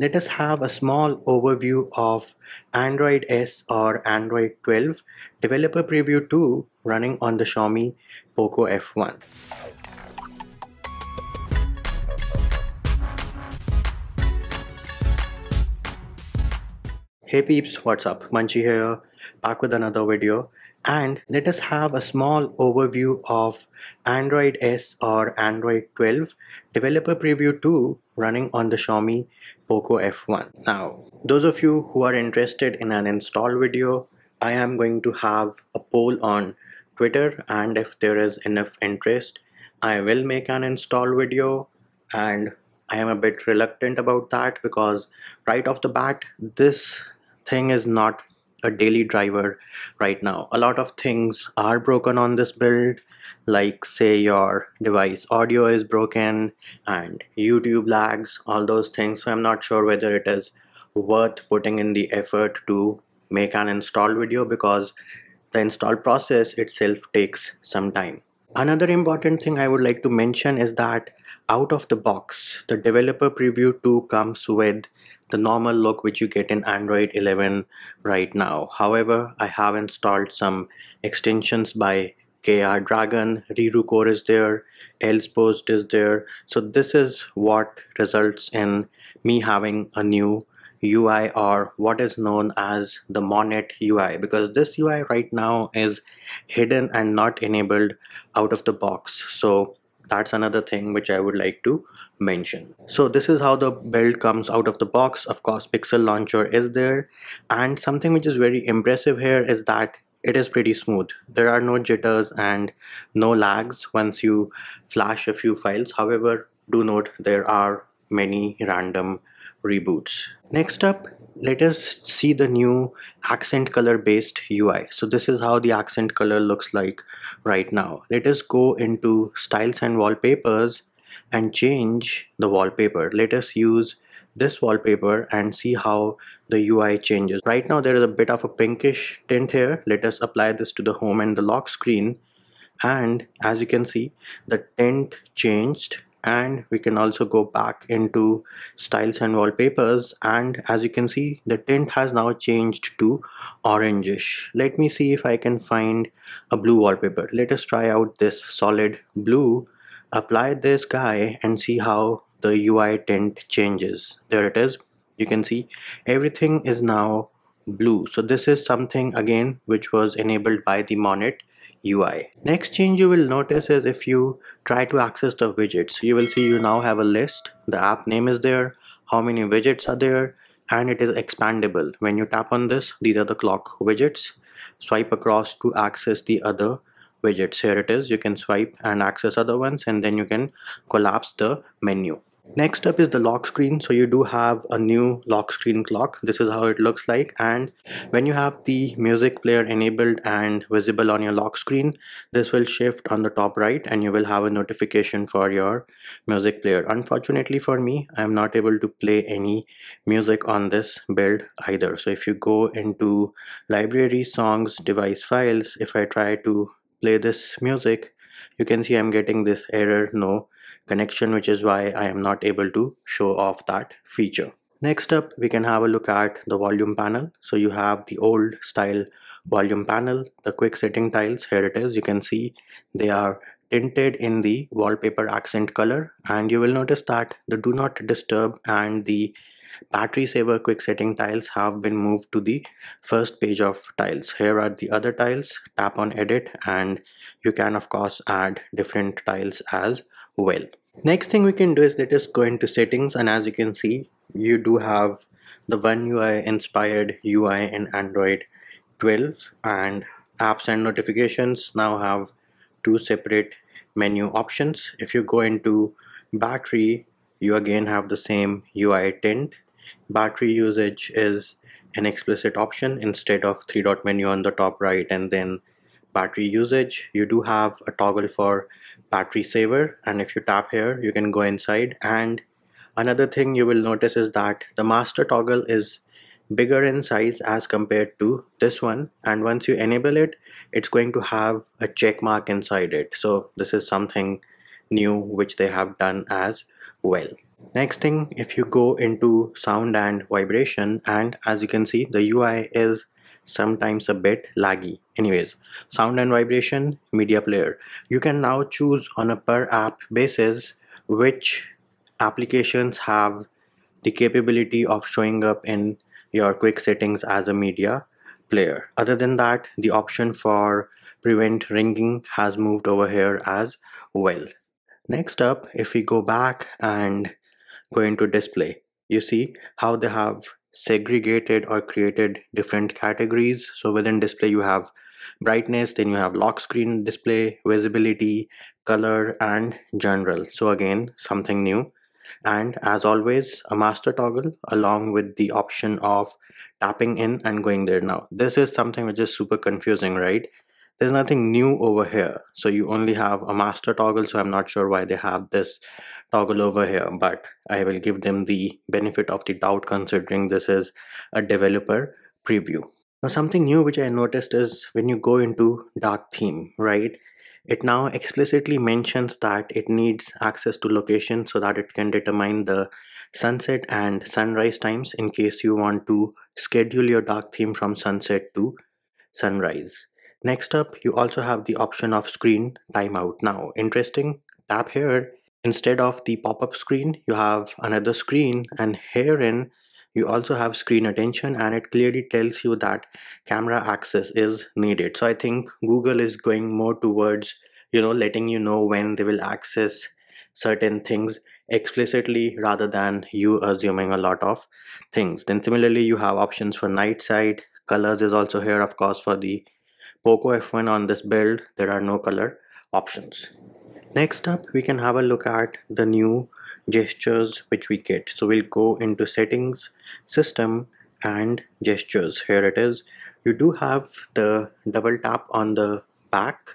let us have a small overview of Android S or Android 12 developer preview 2 running on the Xiaomi Poco F1. Hey peeps, what's up? Munchy here, back with another video and let us have a small overview of Android S or Android 12 developer preview 2 running on the Xiaomi Poco F1. Now, those of you who are interested in an install video, I am going to have a poll on Twitter and if there is enough interest, I will make an install video and I am a bit reluctant about that because right off the bat, this thing is not a daily driver right now. A lot of things are broken on this build like say your device audio is broken and YouTube lags all those things. So I'm not sure whether it is worth putting in the effort to make an install video because the install process itself takes some time. Another important thing I would like to mention is that out of the box the developer preview 2 comes with the normal look which you get in Android 11 right now. However, I have installed some extensions by KR Dragon, Riru Core is there, LSPosed is there. So this is what results in me having a new UI or what is known as the Monet UI because this UI right now is hidden and not enabled out of the box. So that's another thing which I would like to mention. So this is how the build comes out of the box. Of course, Pixel Launcher is there. And something which is very impressive here is that it is pretty smooth. There are no jitters and no lags once you flash a few files. However, do note there are many random reboots. Next up, let us see the new accent color based UI. So this is how the accent color looks like right now. Let us go into styles and wallpapers and change the wallpaper. Let us use this wallpaper and see how the UI changes. Right now there is a bit of a pinkish tint here. Let us apply this to the home and the lock screen and as you can see the tint changed and we can also go back into styles and wallpapers. And as you can see the tint has now changed to orangish let me see if I can find a blue wallpaper. Let us try out this solid blue. Apply this guy and see how the UI tint changes. There it is. You can see everything is now blue. So this is something again which was enabled by the Monet UI. Next change you will notice is if you try to access the widgets, you will see you now have a list, the app name is there, how many widgets are there, and it is expandable. When you tap on this, these are the clock widgets. Swipe across to access the other widgets. Here it is, you can swipe and access other ones and then you can collapse the menu. Next up is the lock screen. So you do have a new lock screen clock. This is how it looks like. And when you have the music player enabled and visible on your lock screen, this will shift on the top right and you will have a notification for your music player. Unfortunately for me, I'm not able to play any music on this build either. So if you go into library, songs, device files, if I try to play this music, you can see I'm getting this error no connection which is why I am not able to show off that feature. Next up we can have a look at the volume panel. So you have the old style volume panel, the quick setting tiles, here it is, you can see they are tinted in the wallpaper accent color. And you will notice that the do not disturb and the battery saver quick setting tiles have been moved to the first page of tiles. Here are the other tiles. Tap on edit and you can of course add different tiles as well next thing we can do is let us go into settings and as you can see you do have the one UI inspired UI in Android 12 and apps and notifications now have two separate menu options. If you go into battery you again have the same UI tint. Battery usage is an explicit option instead of three dot menu on the top right and then battery usage you do have a toggle for battery saver and if you tap here you can go inside. And another thing you will notice is that the master toggle is bigger in size as compared to this one and once you enable it it's going to have a check mark inside it. So this is something new which they have done as well. Next thing, if you go into sound and vibration, and as you can see, the UI is sometimes a bit laggy. Anyways, sound and vibration, media player. You can now choose on a per app basis which applications have the capability of showing up in your quick settings as a media player. Other than that, the option for prevent ringing has moved over here as well. Next up, if we go back and go into display you see how they have segregated or created different categories. So within display you have brightness then you have lock screen display visibility color and general. So again something new. And as always a master toggle along with the option of tapping in and going there. Now this is something which is super confusing right? There's nothing new over here. So you only have a master toggle. So i'm not sure why they have this toggle over here but I will give them the benefit of the doubt considering this is a developer preview. Now something new which I noticed is when you go into dark theme right it now explicitly mentions that it needs access to location so that it can determine the sunset and sunrise times in case you want to schedule your dark theme from sunset to sunrise. Next up, you also have the option of screen timeout. Now, interesting, tap here Instead of the pop-up screen, you have another screen and herein you also have screen attention and it clearly tells you that camera access is needed. So I think Google is going more towards, you know, letting you know when they will access certain things explicitly rather than you assuming a lot of things. Then similarly, you have options for night sight. Colors is also here, of course, for the POCO F1 on this build. There are no color options. Next up, we can have a look at the new gestures which we get. So we'll go into settings, system and gestures. Here it is. You do have the double tap on the back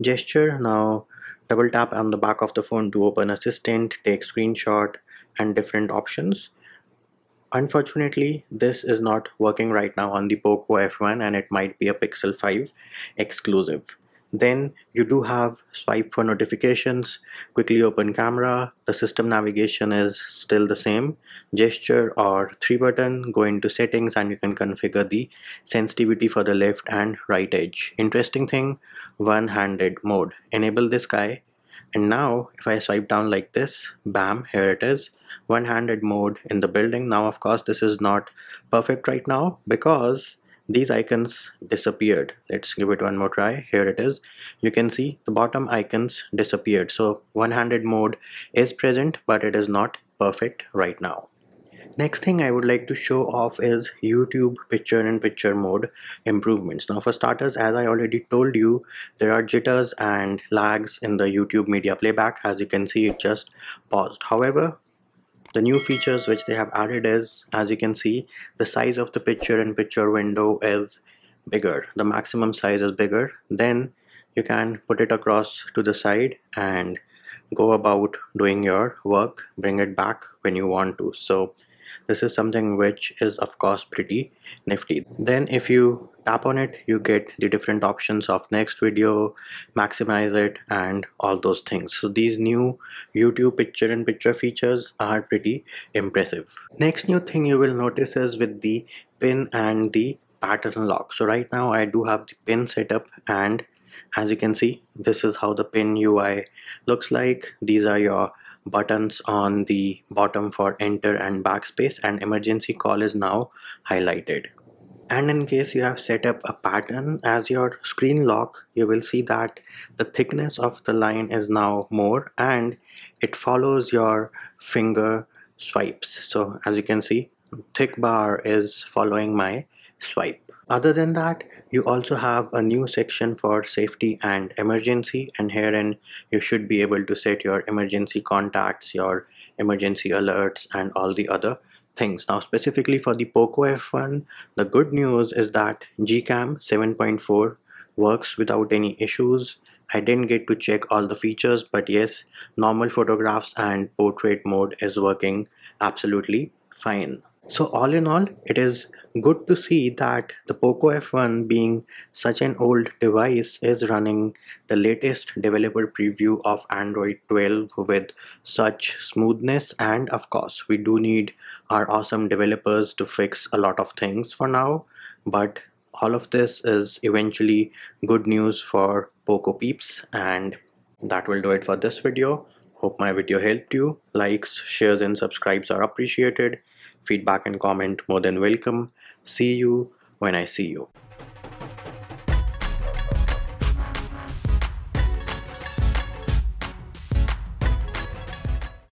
gesture. Now double tap on the back of the phone to open assistant, take screenshot and different options. Unfortunately, this is not working right now on the POCO F1 and it might be a Pixel 5 exclusive then you do have swipe for notifications. Quickly open camera. The system navigation is still the same. Gesture or three button go into settings and you can configure the sensitivity for the left and right edge. Interesting thing one-handed mode. Enable this guy. And now if I swipe down like this bam here it is. One-handed mode in the building. Now of course this is not perfect right now because these icons disappeared let's give it one more try here it is you can see the bottom icons disappeared so one-handed mode is present but it is not perfect right now Next thing I would like to show off is YouTube picture-in-picture mode improvements. Now for starters, as I already told you, there are jitters and lags in the YouTube media playback. As you can see, it just paused. However, the new features which they have added is as you can see the size of the picture in picture window is bigger. The maximum size is bigger. Then you can put it across to the side and go about doing your work. Bring it back when you want to. So this is something which is of course pretty nifty. Then if you tap on it you get the different options of next video maximize it and all those things. So these new youtube picture in picture features are pretty impressive. Next new thing you will notice is with the pin and the pattern lock. So right now i do have the pin setup and as you can see this is how the pin UI looks like. These are your buttons on the bottom for enter and backspace and emergency call is now highlighted. And in case you have set up a pattern as your screen lock you will see that the thickness of the line is now more and it follows your finger swipes. So as you can see thick bar is following my swipe. Other than that you also have a new section for safety and emergency and herein you should be able to set your emergency contacts your emergency alerts and all the other things. Now specifically for the poco f1 the good news is that gcam 7.4 works without any issues. I didn't get to check all the features but yes normal photographs and portrait mode is working absolutely fine So all in all, it is good to see that the POCO F1 being such an old device is running the latest developer preview of Android 12 with such smoothness and of course we do need our awesome developers to fix a lot of things for now but all of this is eventually good news for POCO peeps and that will do it for this video. Hope my video helped you. Likes, shares and subscribes are appreciated. Feedback and comment more than welcome. See you when I see you.